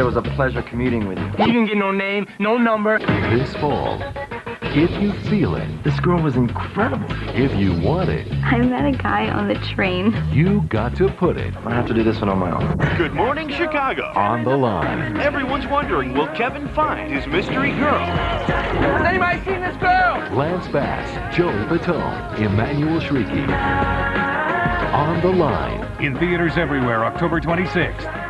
It was a pleasure commuting with you. You didn't get no name, no number. This fall, if you feel it, This girl was incredible. if you want it, I met a guy on the train. you got to put it I have to do this one on my own. Good morning, Chicago. on the line. Everyone's wondering, will Kevin find his mystery girl? Has anybody seen this girl? Lance Bass, Joey Fatone, Emmanuelle Chriqui. On the line. In theaters everywhere, October 26th.